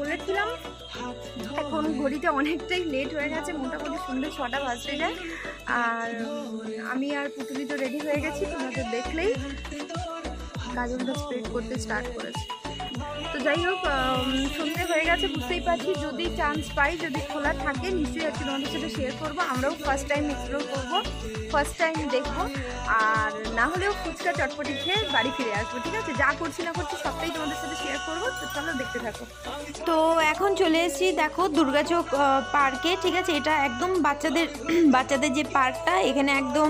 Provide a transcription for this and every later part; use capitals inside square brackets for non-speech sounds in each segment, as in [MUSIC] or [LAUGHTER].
বলেছিলাম, এখন ঘড়িতে অনেকটাই লেট হয়ে গেছে, মোটামুটি সন্ধ্যে ছটা বাজতে যায় আর আমি আর পুতুলি তো রেডি হয়ে গেছি, তোমাদের দেখলেই। গাজনটা স্প্রেড করতে স্টার্ট করেছে। তো যাই হোক সন্ধে হয়ে গেছে, বুঝতেই পারছি। যদি চান্স পাই, যদি খোলা থাকে, নিশ্চয়ই আজকে তোমাদের সাথে শেয়ার করব। আমরাও ফার্স্ট টাইম এক্সপ্লোর করব ফার্স্ট টাইম দেখব। আর না হলেও ফুচকা চটপটি খেয়ে বাড়ি ফিরে আসব, ঠিক আছে? যা করছি না করছি, সবটাই তোমাদের সাথে শেয়ার করব। তো চলো, দেখতে থাকো। তো এখন চলে এসেছি, দেখো, দুর্গাচক পার্কে, ঠিক আছে? এটা একদম বাচ্চাদের [CLEARS THROAT] বাচ্চাদের যে পার্কটা, এখানে একদম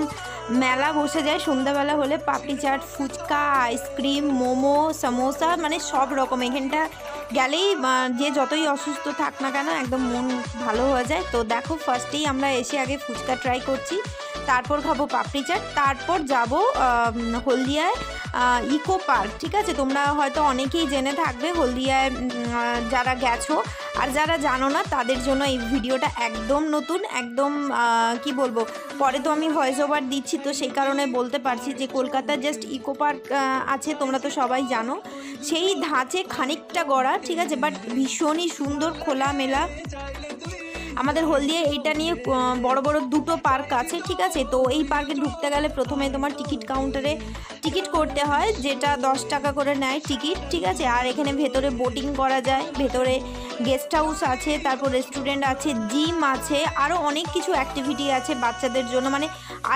মেলা বসে যায়। সন্ধ্যাবেলা হলে পাপড়ি চাট, ফুচকা আইসক্রিম মোমো, সমোসা মানে সব রকম। এখানটা গেলেই যে যতই অসুস্থ থাক না কেন, একদম মন ভালো হয়ে যায়। তো দেখো ফার্স্টেই আমরা এসে আগে ফুচকা ট্রাই করছি। তারপর খাব পাপড়ি চাট, তারপর যাব হলদিয়ায় ইকো পার্ক, ঠিক আছে? তোমরা হয়তো অনেকেই জেনে থাকবে হলদিয়ায় যারা গেছো। আর যারা জানো না, তাদের জন্য এই ভিডিওটা একদম নতুন, একদম কি বলব? পরে তো আমি ভয়েস ওভার দিচ্ছি, তো সেই কারণে বলতে পারছি যে কলকাতার জাস্ট ইকো পার্ক আছে, তোমরা তো সবাই জানো। সেই ধাঁচে খানিকটা গড়া, ঠিক আছে? বাট ভীষণই সুন্দর, খোলামেলা। আমাদের হলদিয়া এইটা নিয়ে বড় বড় দুটো পার্ক আছে, ঠিক আছে? তো এই পার্কে ঢুকতে গেলে প্রথমে তোমার টিকিট কাউন্টারে টিকিট করতে হয়, যেটা দশ টাকা করে নেয় টিকিট, ঠিক আছে? আর এখানে ভেতরে বোটিং করা যায়, ভেতরে গেস্ট হাউস আছে, তারপর রেস্টুরেন্ট আছে, জিম আছে আরও অনেক কিছু অ্যাক্টিভিটি আছে বাচ্চাদের জন্য। মানে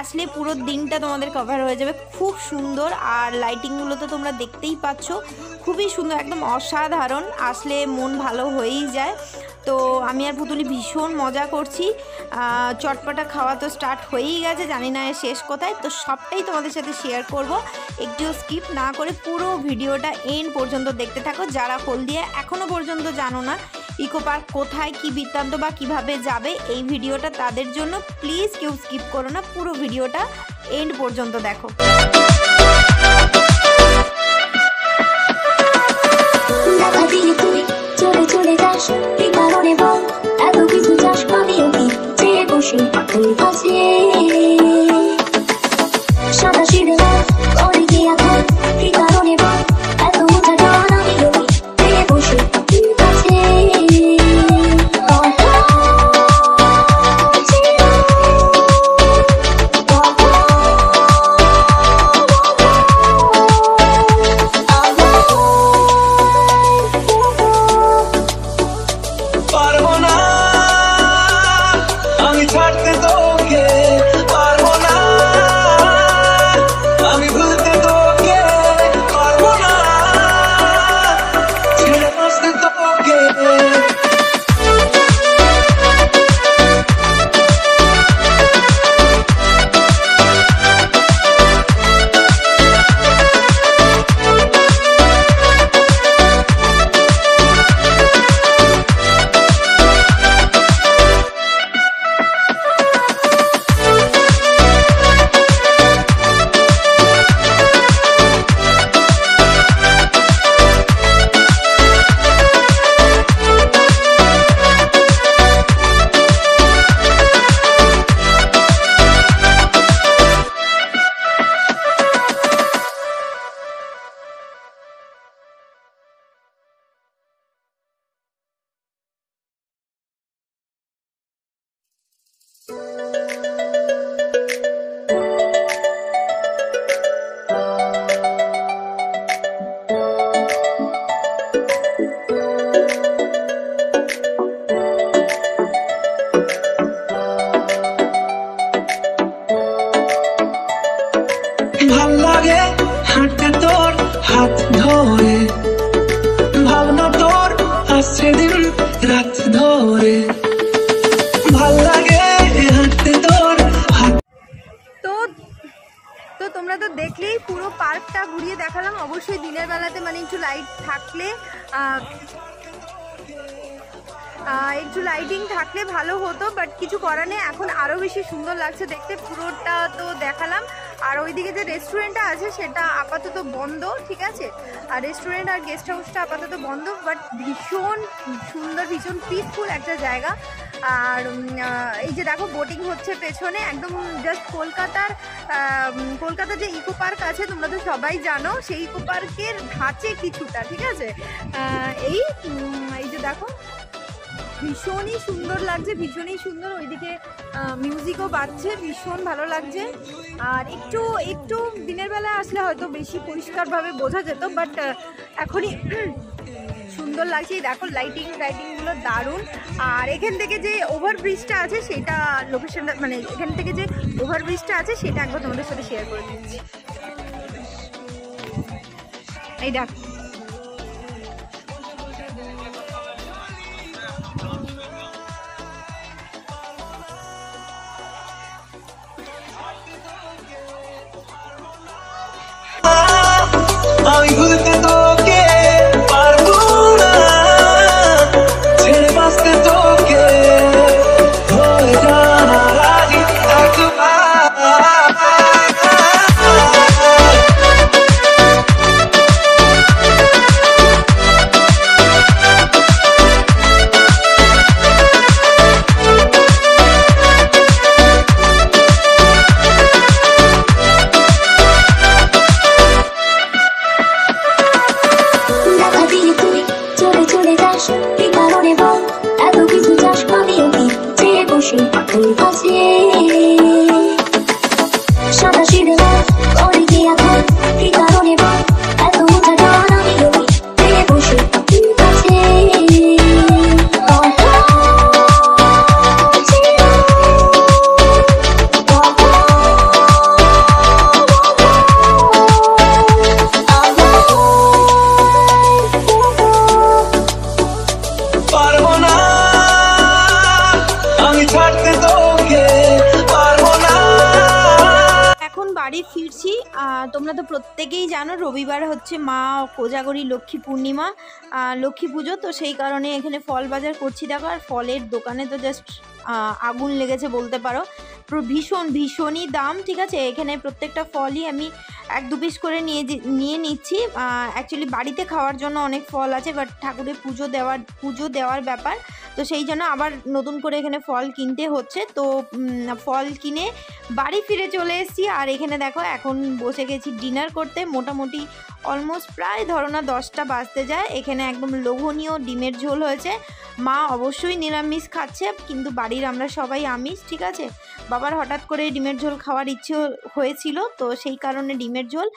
আসলে পুরো দিনটা তোমাদের কভার হয়ে যাবে। খুব সুন্দর, আর লাইটিংগুলো তো তোমরা দেখতেই পাচ্ছ। খুবই সুন্দর, একদম অসাধারণ। আসলে মন ভালো হয়েই যায়। তো আমি আর পুতুলি ভীষণ মজা করছি। চটপটা খাওয়া তো স্টার্ট হয়েই গেছে, জানি না এর শেষ কোথায়। তো সবটাই তোমাদের সাথে শেয়ার করব। একটুও স্কিপ না করে পুরো ভিডিওটা এন্ড পর্যন্ত দেখতে থাকো। যারা হলদিয়া এখনও পর্যন্ত জানো না, ইকো পার্ক কোথায়, কি বৃত্তান্ত বা কীভাবে যাবে, এই ভিডিওটা তাদের জন্য প্লিজ কেউ স্কিপ করো না। পুরো ভিডিওটা এন্ড পর্যন্ত দেখো। তুই চলে চলে যাস কি কারণে বল এত কিছু চাস, আমিও কি চেয়ে বসে তোর কাছে ভালো লাগে হাঁটতে তোর হাত ধরে ভাবনা তোর আসছে দিন রাত ধরে। পার্কটা ঘুরিয়ে দেখালাম। অবশ্যই দিনের বেলাতে মানে একটু লাইট থাকলে একটু লাইটিং থাকলে ভালো হতো বাট কিছু করার নেই। এখন আরও বেশি সুন্দর লাগছে দেখতে। পুরোটা তো দেখালাম। আর ওইদিকে যে রেস্টুরেন্টটা আছে, সেটা আপাতত বন্ধ, ঠিক আছে? আর রেস্টুরেন্ট আর গেস্ট হাউসটা আপাতত বন্ধ বাট ভীষণ সুন্দর, ভীষণ পিসফুল একটা জায়গা। আর এই যে দেখো বোটিং হচ্ছে পেছনে, একদম জাস্ট কলকাতার কলকাতার যে ইকো পার্ক আছে, তোমরা তো সবাই জানো, সেই ইকো পার্কের ধাঁচে কিছুটা, ঠিক আছে? এই এই যে দেখো, ভীষণই সুন্দর লাগছে, ভীষণই সুন্দর, ওইদিকে মিউজিকও বাজছে, ভীষণ ভালো লাগছে। আর একটু একটু দিনের বেলা আসলে হয়তো বেশি পরিষ্কারভাবে বোঝা যেত বাট এখনই সুন্দর লাগছে। দেখো লাইটিং টাইটিংগুলো দারুণ। আর এখান থেকে যে ওভার ব্রিজটা আছে, সেটা লোকেশনটা মানে এখান থেকে যে ওভার ব্রিজটা আছে, সেটা একবার তোমাদের সাথে শেয়ার করে দিচ্ছি। এই দেখো। আমি তোমরা তো প্রত্যেকেই জানো রবিবার হচ্ছে মা কোজাগরী লক্ষ্মী পূর্ণিমা লক্ষ্মী পুজো। তো সেই কারণে এখানে ফল বাজার করছি। দেখো, আর ফলের দোকানে তো জাস্ট আগুন লেগেছে বলতে পারো। ভীষণ, ভীষণই দাম, ঠিক আছে? এখানে প্রত্যেকটা ফলই আমি এক দু পিস করে নিয়ে নিয়ে নিচ্ছি। অ্যাকচুয়ালি বাড়িতে খাওয়ার জন্য অনেক ফল আছে বাট ঠাকুরের পুজো দেওয়ার পুজো দেওয়ার ব্যাপার। তো সেই জন্য আবার নতুন করে এখানে ফল কিনতে হচ্ছে। তো ফল কিনে বাড়ি ফিরে চলে এসেছি। আর এখানে দেখো, এখন বসে গেছি ডিনার করতে মোটামুটি অলমোস্ট প্রায় ধরো না দশটা বাজতে যায়। এখানে একদম লোভনীয় ডিমের ঝোল হয়েছে। মা অবশ্যই নিরামিষ খাচ্ছে, কিন্তু বাড়ির আমরা সবাই আমিষ, ঠিক আছে? বাবার হঠাৎ করে ডিমের ঝোল খাওয়ার ইচ্ছে হয়েছিল, তো সেই কারণে ডিমের ঝোল।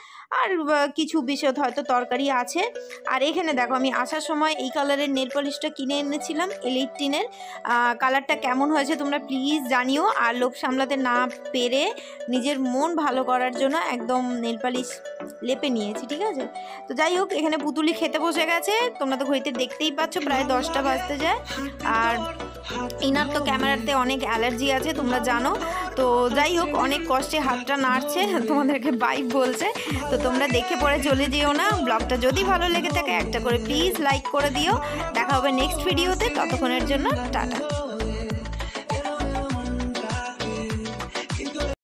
আর কিছু বিশদ হয়তো তরকারি আছে। আর এখানে দেখো, আমি আসার সময় এই কালারের নেল পলিশটা কিনে এনেছিলাম, এলিট টিনের। কালারটা কেমন হয়েছে তোমরা প্লিজ জানিও। আর লোক সামলাতে না পেরে নিজের মন ভালো করার জন্য একদম নেল পালিশ লেপে নিয়েছি, ঠিক আছে? তো যাই হোক, এখানে পুতুলি খেতে বসে গেছে। তোমরা তো ঘড়িতে দেখতেই পাচ্ছ, প্রায় দশটা বাজতে যায়। আর ইনার তো ক্যামেরাতে অনেক অ্যালার্জি আছে, তোমরা জানো। তো যাই হোক, অনেক কষ্টে হাতটা নাড়ছে, তোমাদেরকে বাইক বলছে। তো তোমরা দেখে পরে চলে যেও না। ব্লগটা যদি ভালো লেগে থাকে, একটা করে প্লিজ লাইক করে দিও। দেখা হবে নেক্সট ভিডিওতে ততক্ষণের জন্য টাটা।